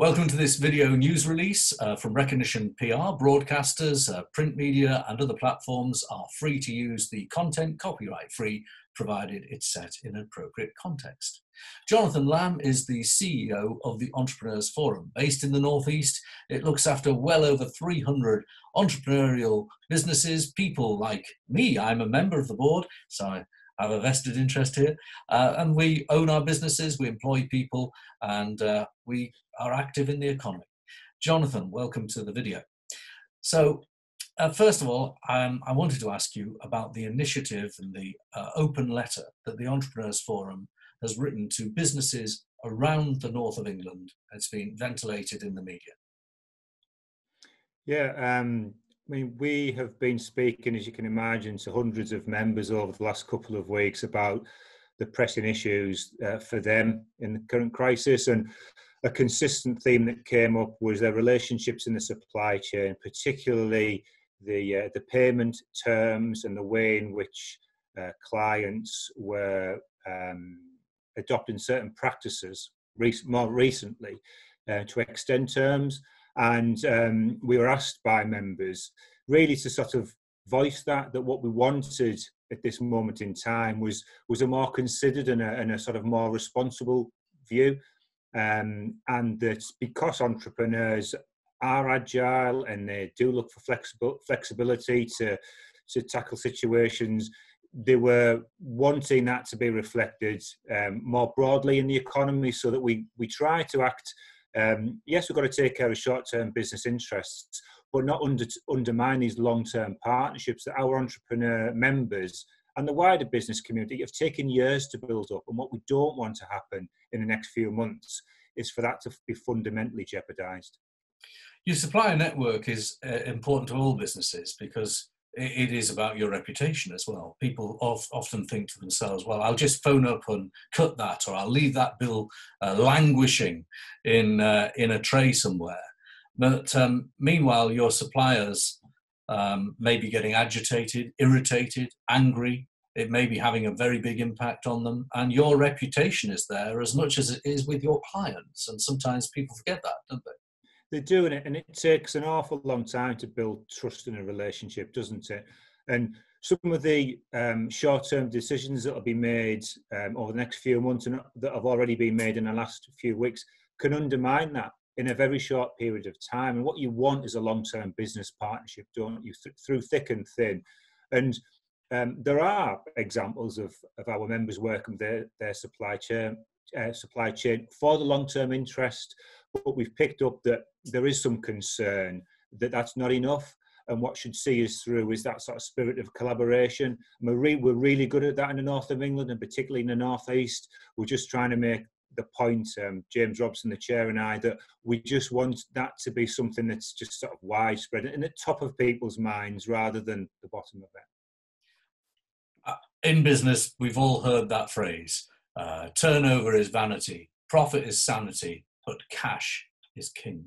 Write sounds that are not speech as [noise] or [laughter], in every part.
Welcome to this video news release uh, from Recognition PR. Broadcasters, uh, print media, and other platforms are free to use the content copyright free, provided it's set in an appropriate context. Jonathan Lamb is the CEO of the Entrepreneurs Forum. Based in the Northeast, it looks after well over 300 entrepreneurial businesses, people like me. I'm a member of the board, so I have a vested interest here. Uh, and we own our businesses, we employ people, and uh, we are active in the economy. Jonathan, welcome to the video. So, uh, first of all, um, I wanted to ask you about the initiative and the uh, open letter that the Entrepreneurs Forum has written to businesses around the north of England. It's been ventilated in the media. Yeah, um, I mean, we have been speaking, as you can imagine, to hundreds of members over the last couple of weeks about the pressing issues uh, for them in the current crisis. And a consistent theme that came up was their relationships in the supply chain, particularly the uh, the payment terms and the way in which uh, clients were um, adopting certain practices more recently uh, to extend terms and um, we were asked by members really to sort of voice that that what we wanted at this moment in time was was a more considered and a, and a sort of more responsible view. Um, and that because entrepreneurs are agile and they do look for flexible flexibility to to tackle situations they were wanting that to be reflected um, more broadly in the economy so that we we try to act um, yes, we've got to take care of short-term business interests, but not under, undermine these long-term partnerships that our entrepreneur members and the wider business community have taken years to build up. And what we don't want to happen in the next few months is for that to be fundamentally jeopardised. Your supplier network is uh, important to all businesses because it is about your reputation as well. People often think to themselves, well, I'll just phone up and cut that, or I'll leave that bill uh, languishing in, uh, in a tray somewhere. But um, meanwhile, your suppliers um, may be getting agitated, irritated, angry. It may be having a very big impact on them. And your reputation is there as much as it is with your clients. And sometimes people forget that, don't they? They're doing it, and it takes an awful long time to build trust in a relationship, doesn't it? And some of the um, short-term decisions that will be made um, over the next few months and that have already been made in the last few weeks can undermine that in a very short period of time. And what you want is a long-term business partnership, don't you? Th- through thick and thin, and um, there are examples of, of our members working their, their supply chain uh, supply chain for the long-term interest but we've picked up that there is some concern that that's not enough. And what should see us through is that sort of spirit of collaboration. we're, we're really good at that in the north of England and particularly in the northeast. We're just trying to make the point, um, James Robson, the chair, and I, that we just want that to be something that's just sort of widespread and at the top of people's minds rather than the bottom of it. Uh, in business, we've all heard that phrase uh, turnover is vanity, profit is sanity, but cash is king.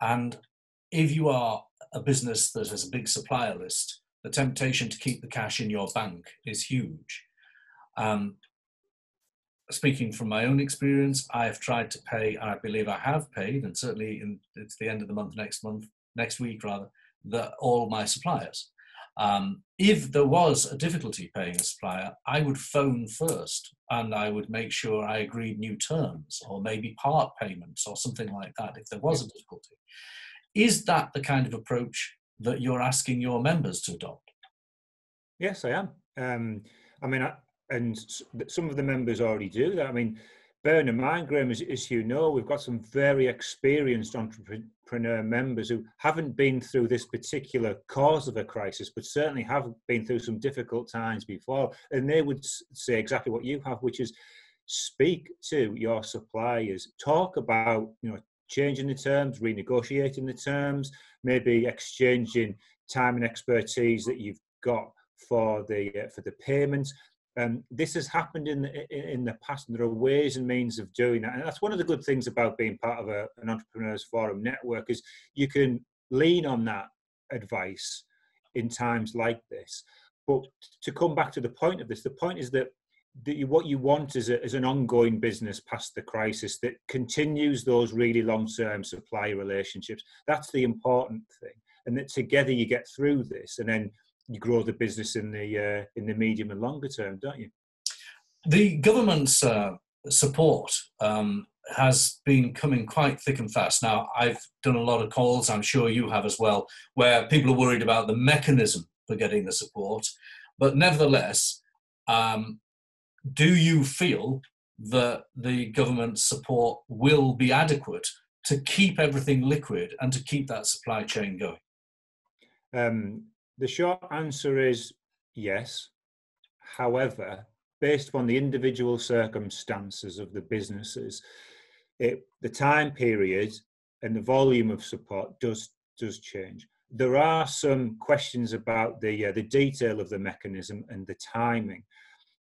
And if you are a business that has a big supplier list, the temptation to keep the cash in your bank is huge. Um, speaking from my own experience, I have tried to pay, and I believe I have paid, and certainly in, it's the end of the month next month, next week rather, the, all my suppliers. Um, if there was a difficulty paying a supplier, I would phone first and I would make sure I agreed new terms or maybe part payments or something like that if there was a difficulty. Is that the kind of approach that you're asking your members to adopt? Yes, I am. Um, I mean, I, and some of the members already do that. I mean, bearing in mind, Graham, as, as, you know, we've got some very experienced entrepreneur members who haven't been through this particular cause of a crisis, but certainly have been through some difficult times before. And they would say exactly what you have, which is speak to your suppliers, talk about, you know, changing the terms, renegotiating the terms, maybe exchanging time and expertise that you've got for the uh, for the payments um, this has happened in the, in the past, and there are ways and means of doing that. And that's one of the good things about being part of a, an entrepreneurs forum network is you can lean on that advice in times like this. But to come back to the point of this, the point is that you, what you want is, a, is an ongoing business past the crisis that continues those really long-term supply relationships. That's the important thing, and that together you get through this, and then you grow the business in the uh, in the medium and longer term, don't you? The government's uh, support um, has been coming quite thick and fast. Now, I've done a lot of calls, I'm sure you have as well, where people are worried about the mechanism for getting the support. But nevertheless, um, do you feel that the government support will be adequate to keep everything liquid and to keep that supply chain going? Um, the short answer is yes. However, based upon the individual circumstances of the businesses, it, the time period and the volume of support does does change. There are some questions about the uh, the detail of the mechanism and the timing,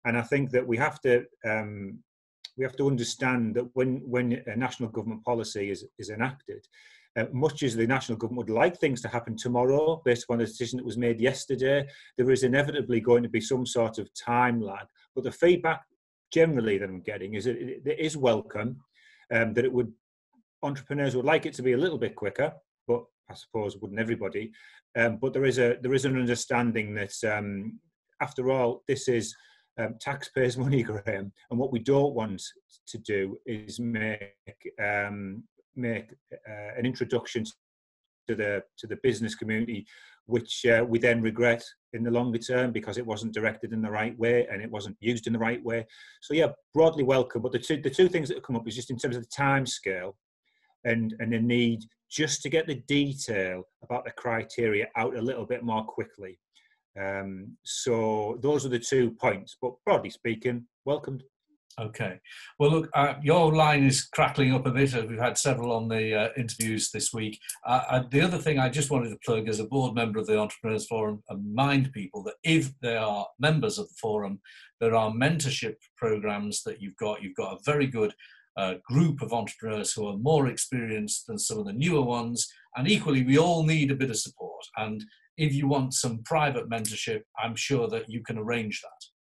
and I think that we have to um, we have to understand that when when a national government policy is is enacted, uh, much as the national government would like things to happen tomorrow based upon the decision that was made yesterday, there is inevitably going to be some sort of time lag. But the feedback generally that I'm getting is that it, is welcome, um, that it would entrepreneurs would like it to be a little bit quicker, but I suppose wouldn't everybody. Um, but there is a there is an understanding that um, after all, this is um, taxpayers' [laughs] money, Graham, and what we don't want to do is make um, make uh, an introduction to the to the business community, which uh, we then regret in the longer term because it wasn't directed in the right way and it wasn't used in the right way. So yeah, broadly welcome. But the two the two things that have come up is just in terms of the time scale and and the need just to get the detail about the criteria out a little bit more quickly. Um, so those are the two points. But broadly speaking, welcomed. Okay. Well, look, uh, your line is crackling up a bit. We've had several on the uh, interviews this week. Uh, uh, the other thing I just wanted to plug as a board member of the Entrepreneurs Forum and mind people that if they are members of the forum, there are mentorship programs that you've got. You've got a very good uh, group of entrepreneurs who are more experienced than some of the newer ones. And equally, we all need a bit of support. And if you want some private mentorship, I'm sure that you can arrange that.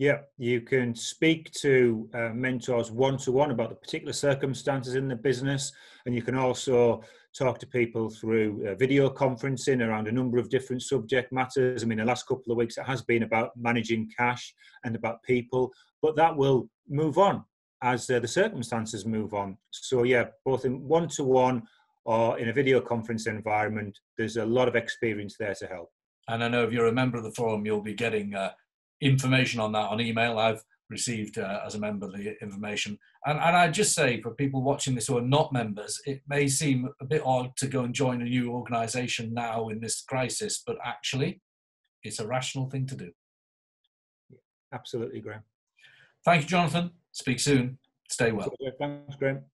Yeah, you can speak to uh, mentors one to one about the particular circumstances in the business, and you can also talk to people through uh, video conferencing around a number of different subject matters. I mean, the last couple of weeks it has been about managing cash and about people, but that will move on as uh, the circumstances move on. So, yeah, both in one to one or in a video conference environment, there's a lot of experience there to help. And I know if you're a member of the forum, you'll be getting uh, information on that on email. I've received uh, as a member the information. And, and I just say for people watching this who are not members, it may seem a bit odd to go and join a new organisation now in this crisis, but actually, it's a rational thing to do. Absolutely, Graham. Thank you, Jonathan. Speak soon. Stay well. Thanks, Graham.